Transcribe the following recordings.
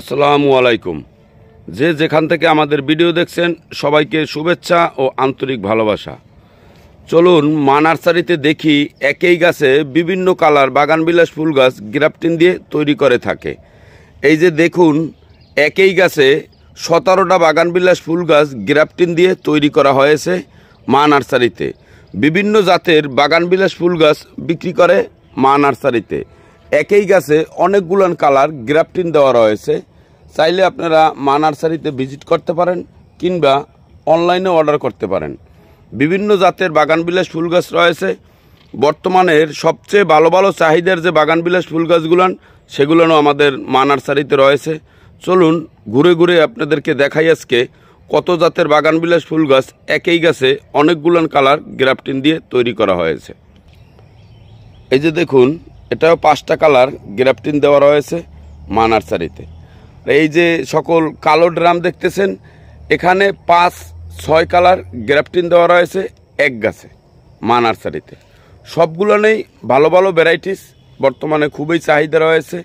আসসালামু আলাইকুম। যে যেখান থেকে আমাদের ভিডিও দেখছেন, সবাইকে শুভেচ্ছা ও আন্তরিক ভালোবাসা। চলুন, মা নার্সারিতে দেখি একই গাছে বিভিন্ন কালার বাগানবিলাস ফুল গাছ গ্রাফটিন দিয়ে তৈরি করে থাকে। এই যে দেখুন, একই গাছে সতেরোটা বাগানবিলাস ফুল গাছ গ্রাফটিন দিয়ে তৈরি করা হয়েছে মা নার্সারিতে। বিভিন্ন জাতের বাগানবিলাস ফুল গাছ বিক্রি করে মা নার্সারিতে। একই গাছে অনেকগুলান কালার গ্রাফটিন দেওয়া রয়েছে। চাইলে আপনারা মা নার্সারিতে ভিজিট করতে পারেন কিংবা অনলাইনে অর্ডার করতে পারেন। বিভিন্ন জাতের বাগানবিলাস ফুল গাছ রয়েছে। বর্তমানের সবচেয়ে ভালো ভালো চাহিদার যে বাগানবিলাস ফুল গাছগুলান সেগুলোও আমাদের মা নার্সারিতে রয়েছে। চলুন ঘুরে ঘুরে আপনাদেরকে দেখাই আজকে কত জাতের বাগানবিলাস ফুল গাছ একই গাছে অনেকগুলান কালার গ্রাফটিন দিয়ে তৈরি করা হয়েছে। এই যে দেখুন এটাও পাঁচটা কালার, গ্রাফটিন দেওয়া রয়েছে মা নার্সারিতে। এই যে সকল কালো ড্রাম দেখতেছেন, এখানে পাঁচ, ছয় কালার গ্রাফটিন দেওয়া রয়েছে এক গাছে মা নার্সারিতে। সবগুলো নেই, ভালো ভালো ভ্যারাইটিস বর্তমানে খুবই চাহিদা রয়েছে।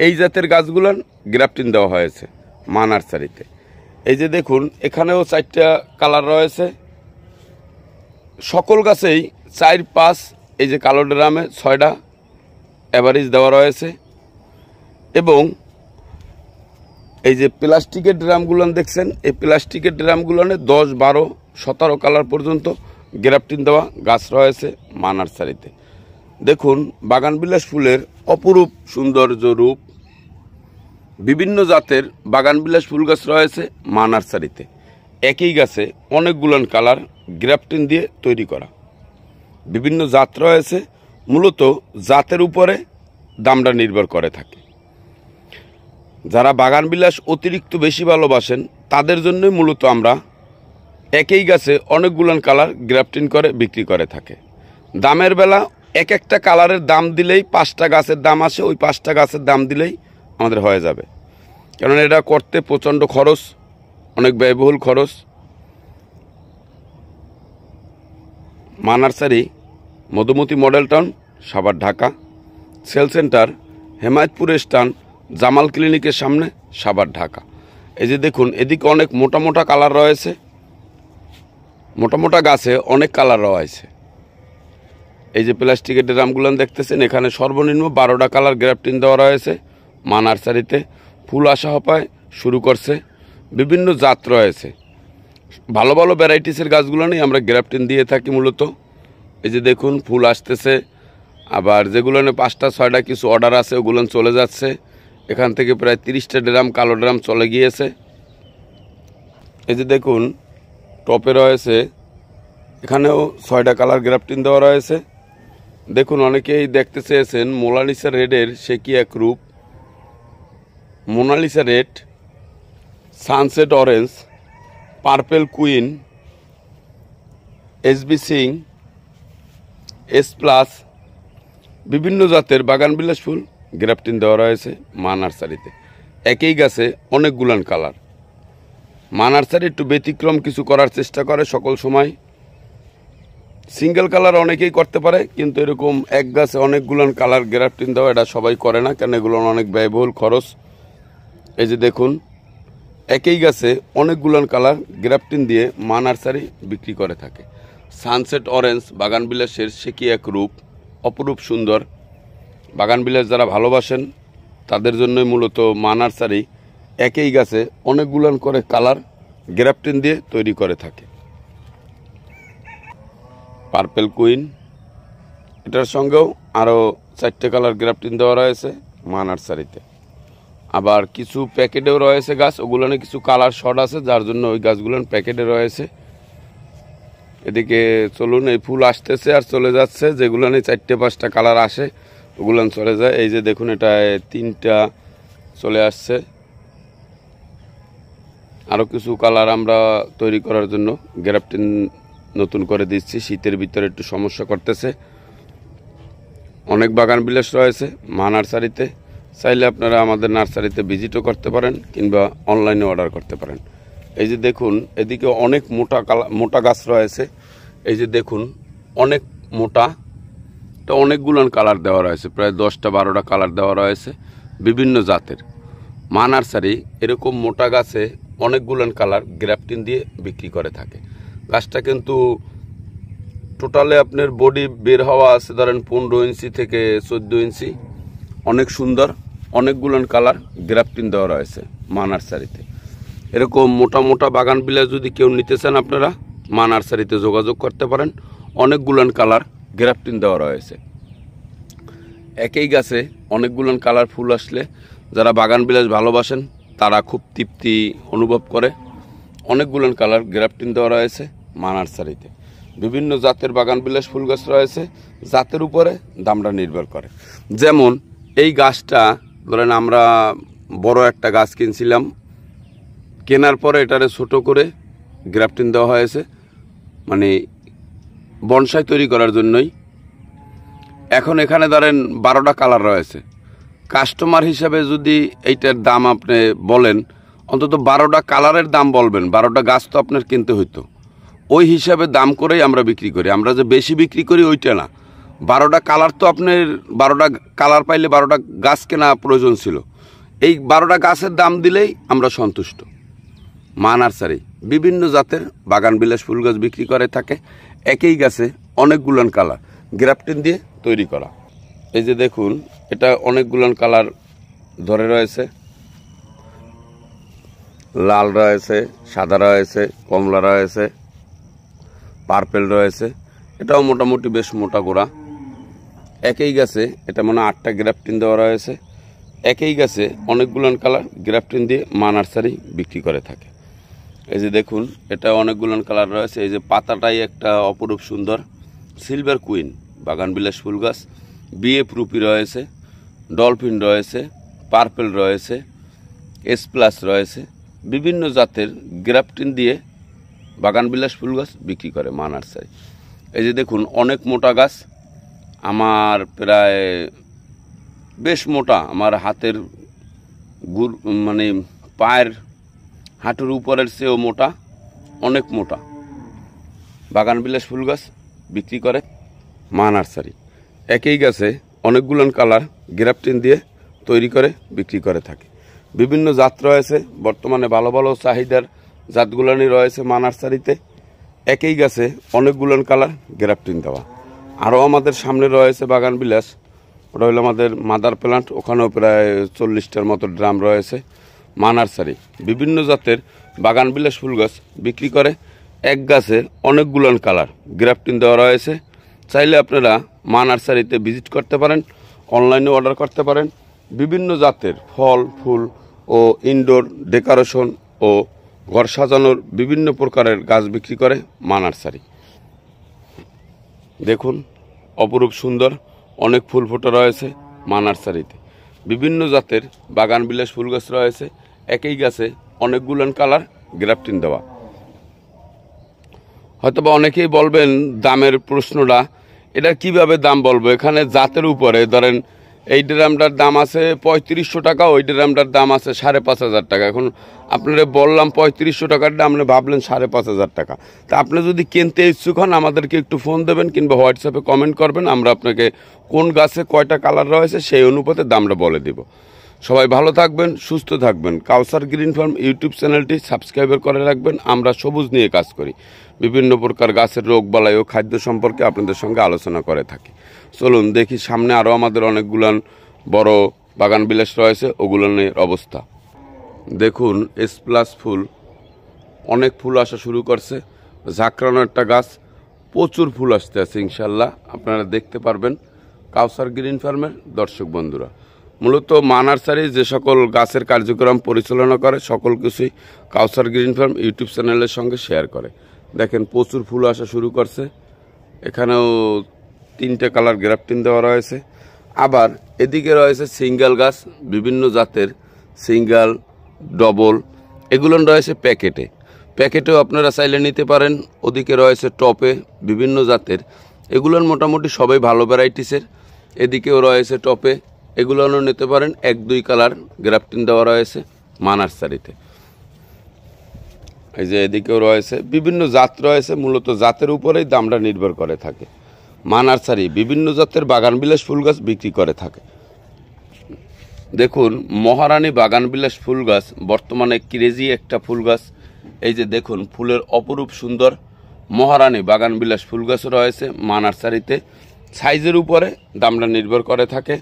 এই জাতের গাছগুলান গ্রাফটিন দেওয়া হয়েছে মা নার্সারিতে। এই যে দেখুন, এখানেও চারটা কালার রয়েছে। সকল গাছেই চার, পাঁচ, এই যে কালো ড্রামে ছয়টা অ্যাভারেজ দেওয়া রয়েছে। এবং এই যে প্লাস্টিকের ড্রামগুলো দেখছেন, এই প্লাস্টিকের ড্রামগুলোনে দশ বারো সতেরো কালার পর্যন্ত গ্রাফটিন দেওয়া গাছ রয়েছে মা নার্সারিতে দেখুন বাগানবিলাস ফুলের অপরূপ সৌন্দর্য রূপ বিভিন্ন জাতের বাগানবিলাস ফুল গাছ রয়েছে মা নার্সারিতে একই গাছে অনেকগুলান কালার গ্রাফটিন দিয়ে তৈরি করা। বিভিন্ন জাত রয়েছে মূলত জাতের উপরে দামটা নির্ভর করে থাকে। যারা বাগানবিলাস অতিরিক্ত বেশি ভালোবাসেন, তাদের জন্যই মূলত আমরা একই গাছে অনেকগুলান কালার গ্রাফটিন করে বিক্রি করে থাকে। দামের বেলা এক একটা কালারের দাম দিলেই পাঁচটা গাছের দাম আসে, ওই পাঁচটা গাছের দাম দিলেই আমাদের হয়ে যাবে। কারণ এটা করতে প্রচণ্ড খরচ, অনেক ব্যয়বহুল খরচ। Maa nursery Madhumati model town Savar, Dhaka. Sale centre, Hemayetpur স্টান জামাল ক্লিনিকের সামনে সাভার, ঢাকা। এই যে দেখুন, এদিকে অনেক মোটা মোটা কালার রয়েছে। মোটা মোটা গাছে অনেক কালার রয়েছে। এই যে প্লাস্টিকের ড্রামগুলো দেখতেছেন, এখানে সর্বনিম্ন বারোটা কালার গ্রাফটিন দেওয়া রয়েছে। মা নার্সারিতে ফুল আসা হপায় শুরু করছে। বিভিন্ন জাত রয়েছে। ভালো ভালো ভ্যারাইটিসের গাছগুলো নিয়ে আমরা গ্রাফটিন দিয়ে থাকি মূলত। এই যে দেখুন, ফুল আসতেছে। আবার যেগুলো পাঁচটা, ছয়টা কিছু অর্ডার আছে, ওগুলো চলে যাচ্ছে। এখান থেকে প্রায় তিরিশটা ড্রাম, কালো ড্রাম চলে গিয়েছে। এই যে দেখুন, টপে রয়েছে, এখানেও ছয়টা কালার গ্রাফটিন দেওয়া রয়েছে। দেখুন, অনেকেই দেখতে চেয়েছেন মোনালিসা রেডের সে কি এক রূপ? Mona Lisa red, sunset orange, purple queen SB Singh, S plus বিভিন্ন জাতের বাগানবিলাস ফুল গ্রাফটিন দেওয়া রয়েছে মা নার্সারিতে। একই গাছে অনেকগুলান কালার। মা নার্সারি একটু ব্যতিক্রম কিছু করার চেষ্টা করে সকল সময়। সিঙ্গেল কালার অনেকেই করতে পারে, কিন্তু এরকম এক গাছে অনেকগুলান কালার গ্রাফটিন দেওয়া এটা সবাই করে না, কেন এগুলো অনেক ব্যয়বহুল খরচ। এই যে দেখুন, একই গাছে অনেকগুলান কালার গ্রাফটিন দিয়ে মা নার্সারি বিক্রি করে থাকে। সানসেট অরেঞ্জ বাগানবিলাসের সে কি এক রূপ? অপরূপ সুন্দর। বাগানবিলাস যারা ভালোবাসেন, তাদের জন্যই মূলত মা নার্সারি একই গাছে অনেকগুলান করে কালার গ্রাফটিন দিয়ে তৈরি করে থাকে। পার্পেল কুইন, এটার সঙ্গেও আরও চারটে কালার গ্রাফটিন দেওয়া রয়েছে মা নার্সারিতে। আবার কিছু প্যাকেটেও রয়েছে গাছ ওগুলো কিছু কালার শর্ট আছে, যার জন্য ওই গাছগুলো প্যাকেটে রয়েছে। এদিকে চলুন, এই ফুল আসতেছে আর চলে যাচ্ছে। যেগুলো নিয়ে চারটে, পাঁচটা কালার আসে, ওগুলো চলে যায়। এই যে দেখুন, এটা তিনটা চলে আসছে। আরও কিছু কালার আমরা তৈরি করার জন্য গ্রাফটিন নতুন করে দিচ্ছি। শীতের ভিতরে একটু সমস্যা করতেছে। অনেক বাগান বিলাস রয়েছে মা নার্সারিতে। চাইলে আপনারা আমাদের নার্সারিতে ভিজিটও করতে পারেন কিংবা অনলাইনে অর্ডার করতে পারেন। এই যে দেখুন, এদিকে অনেক মোটা মোটা গাছ রয়েছে। এই যে দেখুন, অনেক মোটা। তো অনেকগুলো কালার দেওয়া রয়েছে, প্রায় দশটা বারোটা কালার দেওয়া রয়েছে বিভিন্ন জাতের। মা নার্সারি এরকম মোটা গাছে অনেকগুলান কালার গ্রাফটিন দিয়ে বিক্রি করে থাকে। গাছটা কিন্তু টোটালে আপনার বডি বের হওয়া আছে ধরেন পনেরো ইঞ্চি থেকে চোদ্দ ইঞ্চি। অনেক সুন্দর, অনেকগুলান কালার গ্রাফটিন দেওয়া রয়েছে মা নার্সারিতে। এরকম মোটা মোটা বাগান বিলাস যদি কেউ নিতে চান আপনারা, মা নার্সারিতে যোগাযোগ করতে পারেন। অনেকগুলান কালার গ্রাফটিন দেওয়া রয়েছে। একই গাছে অনেকগুলান কালার ফুল আসলে যারা বাগান বিলাস ভালোবাসেন, তারা খুব তৃপ্তি অনুভব করে। অনেকগুলান কালার গ্রাফটিন দেওয়া রয়েছে মা নার্সারিতে। বিভিন্ন জাতের বাগান বিলাস ফুল গাছ রয়েছে, জাতের উপরে দামটা নির্ভর করে। যেমন এই গাছটা, ধরেন আমরা বড় একটা গাছ কিনছিলাম কেনার পরে এটারে ছোট করে গ্রাফটিন দেওয়া হয়েছে। মানে বনসাই তৈরি করার জন্যই। এখন এখানে ধরেন বারোটা কালার রয়েছে। কাস্টমার হিসাবে যদি এইটার দাম আপনি বলেন, অন্তত বারোটা কালারের দাম বলবেন, বারোটা গাছ তো আপনার কিনতে হইতো। ওই হিসাবে দাম করেই আমরা বিক্রি করি। আমরা যে বেশি বিক্রি করি ওইটা না। বারোটা কালার তো আপনার বারোটা কালার পাইলে বারোটা গাছ কেনা প্রয়োজন ছিল। এই বারোটা গাছের দাম দিলেই আমরা সন্তুষ্ট। মা নার্সারি। বিভিন্ন জাতের বাগান বিলাস ফুল গাছ বিক্রি করে থাকে। একই গাছে অনেকগুলান কালার, গ্রাফটিন দিয়ে তৈরি করা। এই যে দেখুন, এটা অনেকগুলান কালার ধরে রয়েছে। লাল রয়েছে, সাদা রয়েছে, কমলা রয়েছে, পার্পেল রয়েছে। এটাও মোটামুটি বেশ মোটা গোড়া। একই গাছে, এটা মানে আটটা গ্রাফটিন দেওয়া রয়েছে। একই গাছে অনেকগুলান কালার গ্রাফটিন দিয়ে মা নার্সারি বিক্রি করে থাকে। এই যে দেখুন, এটা অনেকগুলো কালার রয়েছে। এই যে পাতাটাই একটা অপরূপ সুন্দর। সিলভার কুইন বাগান বিলাস ফুল গাছ। বিএ প্রুপি রয়েছে ডলফিন রয়েছে পার্পেল রয়েছে এস প্লাস রয়েছে। বিভিন্ন জাতের গ্রাফটিন দিয়ে বাগান বিলাস ফুল গাছ বিক্রি করে মা নার্সারি এই যে দেখুন, অনেক মোটা গাছ। আমার প্রায় বেশ মোটা। আমার হাতের গুর মানে পায়ের হাঁটুর উপরের চেয়েও মোটা, অনেক মোটা। বাগান বিলাস ফুল গাছ বিক্রি করে মা নার্সারি। একই গাছে অনেকগুলোন কালার গ্রাফটিন দিয়ে তৈরি করে বিক্রি করে থাকে। বিভিন্ন জাত রয়েছে, বর্তমানে ভালো ভালো চাহিদার জাতগুলানি রয়েছে মা নার্সারিতে। একই গাছে অনেকগুলোন কালার গ্রাফটিন দেওয়া। আরও আমাদের সামনে রয়েছে বাগান বিলাস। ওটা হলো আমাদের মাদার প্লান্ট, ওখানেও প্রায় চল্লিশটার মতো ড্রাম রয়েছে। মা নার্সারি। বিভিন্ন জাতের বাগান বিলাস ফুল গাছ বিক্রি করে। এক গাছে অনেকগুলান কালার। গ্রাফটিন দেওয়া রয়েছে। চাইলে আপনারা মা নার্সারিতে ভিজিট করতে পারেন, অনলাইনে অর্ডার করতে পারেন। বিভিন্ন জাতের ফল, ফুল ও ইনডোর ডেকোরেশন ও ঘর সাজানোর বিভিন্ন প্রকারের গাছ বিক্রি করে মা নার্সারি। দেখুন, অপরূপ সুন্দর অনেক ফুল ফোটা রয়েছে মা নার্সারিতে। বিভিন্ন জাতের বাগান বিলাস ফুল গাছ রয়েছে। একই গাছে অনেকগুলান কালার গ্রাফটিন দেওয়া। হয়তোবা অনেকেই বলবেন দামের প্রশ্নটা, এটা কীভাবে দাম বলব? এখানে জাতের উপরে, ধরেন এই ড্রামটার দাম আছে পঁয়ত্রিশশো টাকা, ওই ড্রামটার দাম আছে সাড়ে পাঁচ হাজার টাকা। এখন আপনারা বললাম পঁয়ত্রিশশো টাকার দাম, আপনি ভাবলেন সাড়ে পাঁচ হাজার টাকা। তা আপনি যদি কিনতে ইচ্ছুক হন, আমাদেরকে একটু ফোন দেবেন কিংবা হোয়াটসঅ্যাপে কমেন্ট করবেন, আমরা আপনাকে কোন গাছে কয়টা কালার রয়েছে সেই অনুপাতে দামটা বলে দিব। সবাই ভালো থাকবেন, সুস্থ থাকবেন। কাউসার গ্রিন ফার্ম ইউটিউব চ্যানেলটি সাবস্ক্রাইবার করে রাখবেন, আমরা সবুজ নিয়ে কাজ করি। বিভিন্ন প্রকার গাছের রোগ, বালাই ও খাদ্য সম্পর্কে আপনাদের সঙ্গে আলোচনা করে থাকি। চলুন দেখি, সামনে আরও আমাদের অনেকগুলান বড় বাগান বিলাস রয়েছে, ওগুলানের অবস্থা। দেখুন এস প্লাস ফুল। অনেক ফুল আসা শুরু করছে। ঝাঁকড়ানো একটা গাছ, প্রচুর ফুল আসতে আছে ইনশাল্লাহ। আপনারা দেখতে পারবেন, কাউসার গ্রিন ফার্মের দর্শক বন্ধুরা। মূলত মা নার্সারি যে সকল গাছের কার্যক্রম পরিচালনা করে, সকল কিছুই কাউসার গ্রিন ফার্ম ইউটিউব চ্যানেলের সঙ্গে শেয়ার করে। দেখেন, প্রচুর ফুল আসা শুরু করছে। এখানেও তিনটে কালার গ্রাফটিন দেওয়া রয়েছে। আবার এদিকে রয়েছে সিঙ্গেল গাছ, বিভিন্ন জাতের সিঙ্গেল, ডবল, এগুলো রয়েছে প্যাকেটে। প্যাকেটেও আপনারা চাইলে নিতে পারেন। ওদিকে রয়েছে টপে বিভিন্ন জাতের। এগুলোর মোটামুটি সবাই ভালো ভ্যারাইটিসের। এদিকেও রয়েছে টপে এগুলোও নিতে পারেন। এক, দুই কালার গ্রাফটিন দেওয়া রয়েছে মা নার্সারিতে এই যে এদিকেও রয়েছে। বিভিন্ন জাত রয়েছে, মূলত জাতের উপরেই দামটা নির্ভর করে থাকে। মা নার্সারি বিভিন্ন জাতের বাগান বিলাস ফুল গাছ বিক্রি করে থাকে। দেখুন, মহারানী বাগানবিলাস ফুল গাছ, বর্তমানে ক্রেজি একটা ফুল গাছ। এই যে দেখুন, ফুলের অপরূপ সুন্দর মহারানী বাগানবিলাস ফুল গাছ রয়েছে মা নার্সারিতে সাইজের উপরে দামটা নির্ভর করে থাকে।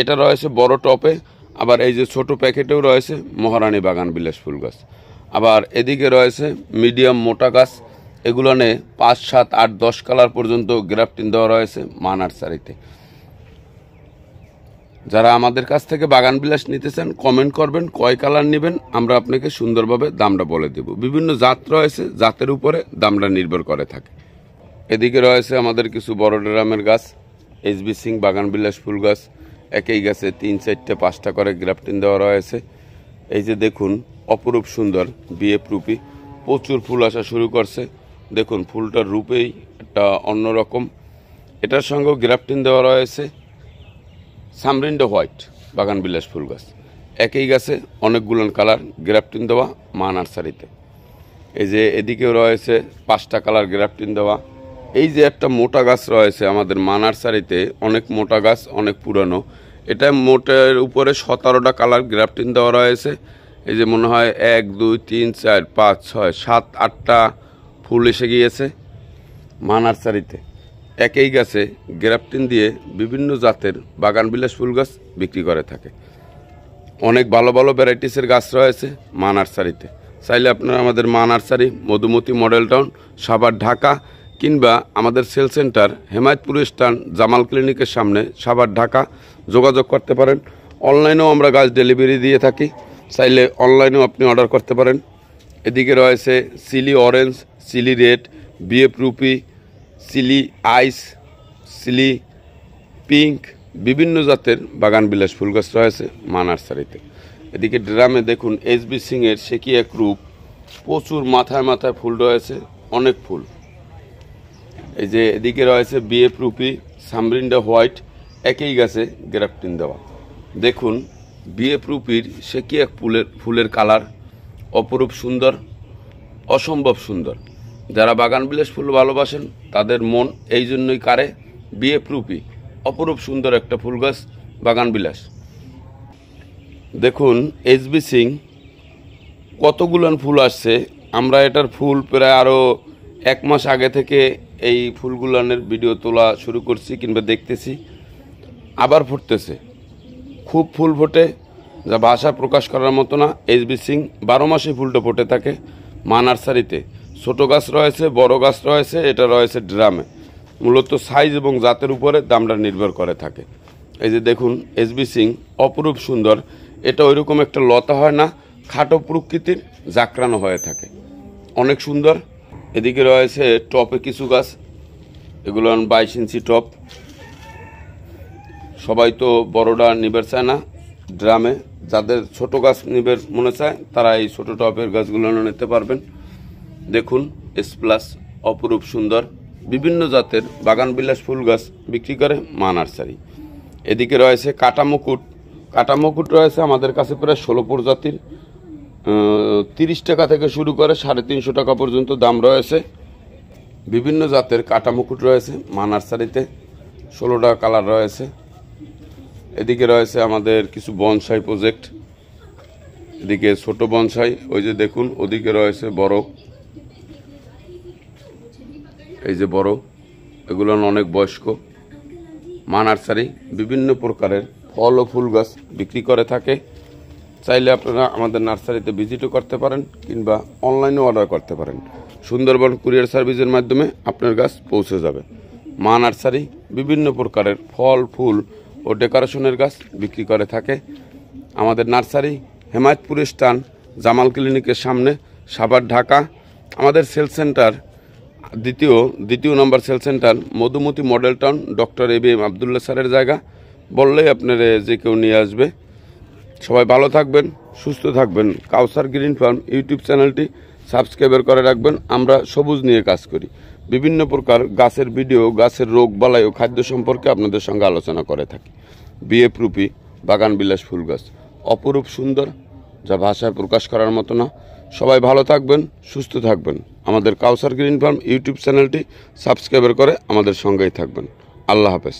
এটা রয়েছে বড় টপে, আবার এই যে ছোট প্যাকেটেও রয়েছে মহারানী বাগানবিলাস ফুল গাছ। আবার এদিকে রয়েছে মিডিয়াম মোটা গাছ, এগুলো নিয়ে পাঁচ, সাত, আট, দশ কালার পর্যন্ত গ্রাফটিং দেওয়া রয়েছে মা নার্সারিতে যারা আমাদের কাছ থেকে বাগান বিলাস নিতে চান কমেন্ট করবেন, কয় কালার নেবেন, আমরা আপনাকে সুন্দরভাবে দামটা বলে দেব। বিভিন্ন জাত রয়েছে, জাতের উপরে দামটা নির্ভর করে থাকে। এদিকে রয়েছে আমাদের কিছু বড় ড্রামের গাছ এসবি সিং বাগান বিলাস ফুল গাছ একই গাছে, তিন চারটে, পাঁচটা করে গ্রাফটিন দেওয়া রয়েছে। এই যে দেখুন, অপরূপ সুন্দর বিয়ে রূপি। প্রচুর ফুল আসা শুরু করছে। দেখুন, ফুলটার রূপেই একটা অন্যরকম। এটার সঙ্গেও গ্রাফটিন দেওয়া রয়েছে। সামরিন্ডো হোয়াইট, বাগান বিলাস ফুল গাছ। একই গাছে, অনেকগুলো কালার গ্রাফটিন দেওয়া মা নার্সারিতে। এই যে এদিকেও রয়েছে পাঁচটা কালার গ্রাফটিন দেওয়া। এই যে একটা মোটা গাছ রয়েছে আমাদের মা নার্সারিতে অনেক মোটা গাছ, অনেক পুরনো। এটা মোটের উপরে সতেরোটা কালার গ্রাফটিন দেওয়া রয়েছে। এই যে মনে হয় এক, দুই, তিন, চার, পাঁচ, ছয়, সাত, আটটা ফুল এসে গিয়েছে মা নার্সারিতে একই গাছে গ্রাফটিন দিয়ে বিভিন্ন জাতের বাগান বিলাস ফুল গাছ বিক্রি করে থাকে। অনেক ভালো ভালো ভ্যারাইটিসের গাছ রয়েছে মা নার্সারিতে চাইলে আপনারা আমাদের Maa nursery Madhumati model town, Savar, Dhaka কিংবা আমাদের cell centre Hemayetpur stand Jamal ক্লিনিকের সামনে সাভার, ঢাকা যোগাযোগ করতে পারেন। অনলাইনেও আমরা গাছ ডেলিভারি দিয়ে থাকি। চাইলে অনলাইনেও আপনি অর্ডার করতে পারেন। এদিকে রয়েছে সিলি অরেঞ্জ, সিলি রেড, বিএফ রুপি, সিলি আইস, সিলি পিঙ্ক, বিভিন্ন জাতের বাগান বিলাস ফুল গাছ রয়েছে মা নার্সারিতে। এদিকে ড্রামে দেখুন এসবি সিং এর সে কি এক রূপ। প্রচুর মাথায় মাথায় ফুল রয়েছে, অনেক ফুল। এই যে এদিকে রয়েছে বিএফ রুপি সামরিন্ডা হোয়াইট, একই গাছে গ্রাফটিন দেওয়া। দেখুন, বিএফ রুপির সে কি এক ফুলের ফুলের কালার? অপরূপ সুন্দর, অসম্ভব সুন্দর। যারা বাগান বিলাস ফুল ভালোবাসেন, তাদের মন এই জন্যই কারে বিএফ রুপি। অপরূপ সুন্দর একটা ফুল গাছ, বাগান বিলাস। দেখুন এসবি সিং, কতগুলান ফুল আসছে? আমরা এটার ফুল প্রায় আরও এক মাস আগে থেকে এই ফুলগুলানের ভিডিও তোলা শুরু করছি কিংবা দেখতেছি, আবার ফুটতেছে। খুব ফুল ফোটে, যা ভাষা প্রকাশ করার মতো না। এস বি সিং বারো মাসে ফুলটা ফোটে থাকে মা নার্সারিতে। ছোটো গাছ রয়েছে, বড় গাছ রয়েছে, এটা রয়েছে ড্রামে। মূলত সাইজ এবং জাতের উপরে দামটা নির্ভর করে থাকে। এই যে দেখুন, এস বি সিং অপরূপ সুন্দর। এটা ওইরকম একটা লতা হয় না, খাটো প্রকৃতির জাকরানো হয়ে থাকে। অনেক সুন্দর এদিকে রয়েছে টপে কিছু গাছ, এগুলো বাইশ ইঞ্চি টপ। সবাই তো বড়টা নিবের চায় না, ড্রামে। যাদের ছোট গাছ নিবের মনে চায়, তারা এই ছোট টপের গাছগুলো নিতে পারবেন। দেখুন এস প্লাস অপরূপ, সুন্দর। বিভিন্ন জাতের বাগান বিলাস ফুল গাছ বিক্রি করে মা নার্সারি। এদিকে রয়েছে কাটা মুকুট কাটা মুকুট রয়েছে আমাদের কাছে প্রায় ষোলো প্রজাতির। তিরিশ টাকা থেকে শুরু করে সাড়ে তিনশো টাকা পর্যন্ত দাম রয়েছে। বিভিন্ন জাতের কাটা মুকুট রয়েছে মা নার্সারিতে ষোলোটা কালার রয়েছে। এদিকে রয়েছে আমাদের কিছু বনসাই প্রজেক্ট, এদিকে ছোট বনসাই, ওই যে দেখুন, ওদিকে রয়েছে বড়। এই যে বড়, এগুলো অনেক বয়স্ক। মা নার্সারি বিভিন্ন প্রকারের ফল ও ফুল গাছ বিক্রি করে থাকে। চাইলে আপনারা আমাদের নার্সারিতে ভিজিটও করতে পারেন কিংবা অনলাইনেও অর্ডার করতে পারেন। সুন্দরবন কুরিয়ার সার্ভিসের মাধ্যমে আপনার গাছ পৌঁছে যাবে। মা নার্সারি বিভিন্ন প্রকারের ফল, ফুল ও ডেকোরেশনের গাছ বিক্রি করে থাকে। আমাদের নার্সারি হেমায়তপুর স্টান জামাল ক্লিনিকের সামনে, সাভার, ঢাকা। আমাদের সেল সেন্টার, দ্বিতীয় দ্বিতীয় নম্বর cell centre Madhumati model town, doctor A B M Abdullah স্যারের জায়গা। বললেই আপনার যে কেউ নিয়ে আসবে। সবাই ভালো থাকবেন, সুস্থ থাকবেন। কাউসার গ্রিন ফার্ম ইউটিউব চ্যানেলটি সাবস্ক্রাইবার করে রাখবেন। আমরা সবুজ নিয়ে কাজ করি। বিভিন্ন প্রকার গাছের ভিডিও, গাছের রোগ, বালাই ও খাদ্য সম্পর্কে আপনাদের সঙ্গে আলোচনা করে থাকি। বিএফ রূপী বাগান বিলাস ফুল গাছ। অপরূপ সুন্দর, যা ভাষায় প্রকাশ করার মতো না। সবাই ভালো থাকবেন, সুস্থ থাকবেন। আমাদের কাউসার গ্রিন ফার্ম ইউটিউব চ্যানেলটি সাবস্ক্রাইবার করে আমাদের সঙ্গেই থাকবেন। আল্লাহ হাফেজ।